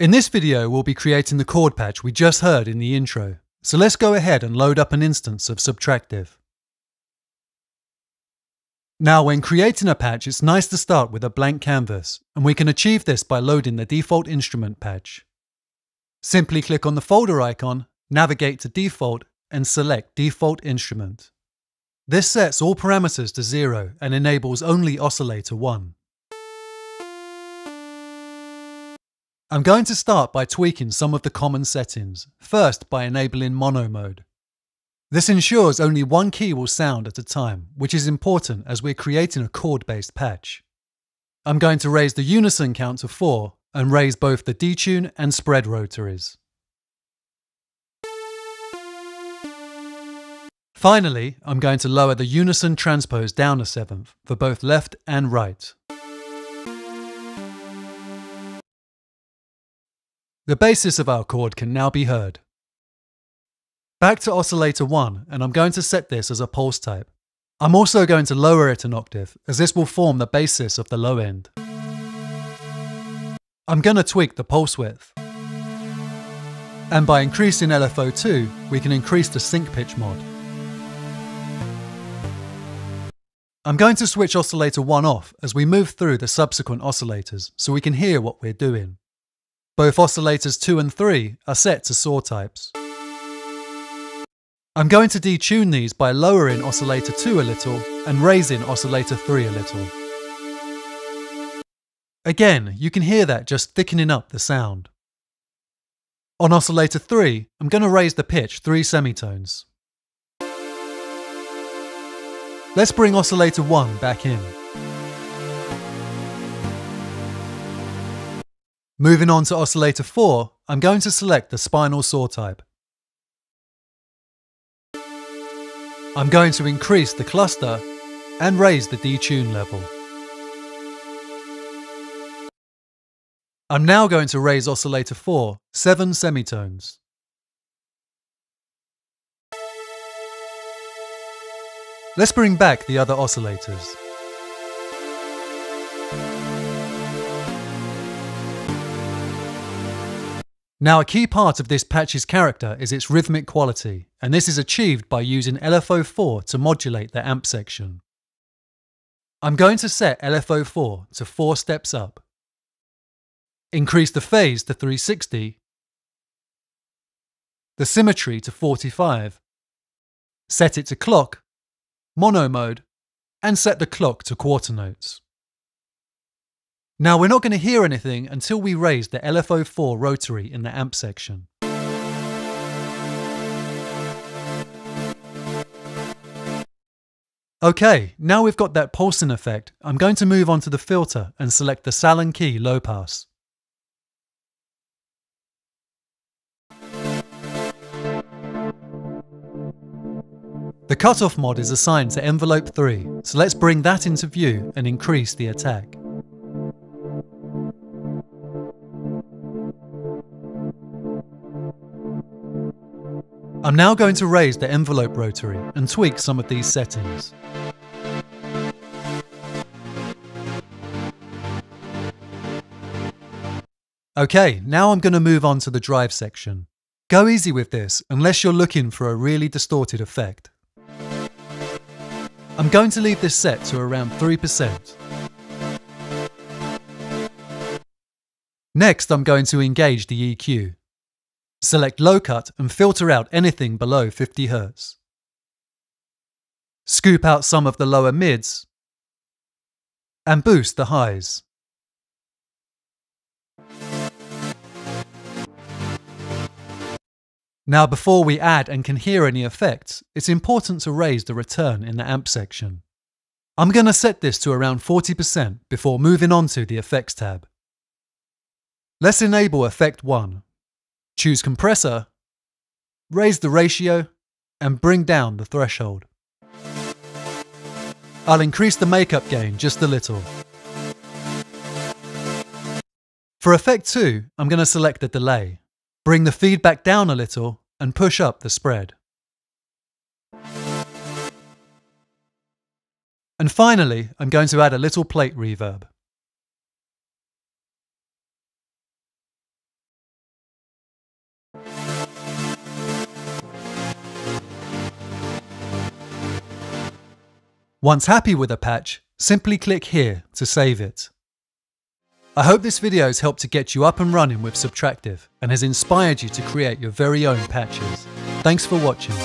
In this video, we'll be creating the chord patch we just heard in the intro. So let's go ahead and load up an instance of Subtractive. Now, when creating a patch, it's nice to start with a blank canvas, and we can achieve this by loading the default instrument patch. Simply click on the folder icon, navigate to Default, and select Default Instrument. This sets all parameters to zero and enables only oscillator 1. I'm going to start by tweaking some of the common settings, first by enabling mono mode. This ensures only one key will sound at a time, which is important as we're creating a chord-based patch. I'm going to raise the unison count to 4 and raise both the detune and spread rotaries. Finally, I'm going to lower the unison transpose down a seventh for both left and right. The basis of our chord can now be heard. Back to oscillator 1, and I'm going to set this as a pulse type. I'm also going to lower it an octave, as this will form the basis of the low end. I'm going to tweak the pulse width. And by increasing LFO2, we can increase the sync pitch mod. I'm going to switch oscillator 1 off as we move through the subsequent oscillators so we can hear what we're doing. Both oscillators 2 and 3 are set to saw types. I'm going to detune these by lowering oscillator 2 a little and raising oscillator 3 a little. Again, you can hear that just thickening up the sound. On oscillator 3, I'm going to raise the pitch 3 semitones. Let's bring oscillator 1 back in. Moving on to oscillator 4, I'm going to select the spinal saw type. I'm going to increase the cluster and raise the detune level. I'm now going to raise oscillator 4 7 semitones. Let's bring back the other oscillators. Now a key part of this patch's character is its rhythmic quality, and this is achieved by using LFO4 to modulate the amp section. I'm going to set LFO4 to 4 steps up. Increase the phase to 360, the symmetry to 45, set it to clock mono mode, and set the clock to quarter notes. Now we're not going to hear anything until we raise the LFO4 rotary in the amp section. Okay, now we've got that pulsing effect, I'm going to move on to the filter and select the Sallen-Key low pass. The cutoff mod is assigned to envelope 3, so let's bring that into view and increase the attack. I'm now going to raise the envelope rotary and tweak some of these settings. Okay, now I'm going to move on to the drive section. Go easy with this unless you're looking for a really distorted effect. I'm going to leave this set to around 3%. Next, I'm going to engage the EQ. Select low cut and filter out anything below 50 Hz. Scoop out some of the lower mids and boost the highs. Now before we add and can hear any effects, it's important to raise the return in the amp section. I'm going to set this to around 40% before moving on to the effects tab. Let's enable effect 1. Choose compressor, raise the ratio, and bring down the threshold. I'll increase the makeup gain just a little. For effect 2, I'm going to select the delay. Bring the feedback down a little and push up the spread. And finally, I'm going to add a little plate reverb. Once happy with a patch, simply click here to save it. I hope this video has helped to get you up and running with Subtractive and has inspired you to create your very own patches. Thanks for watching.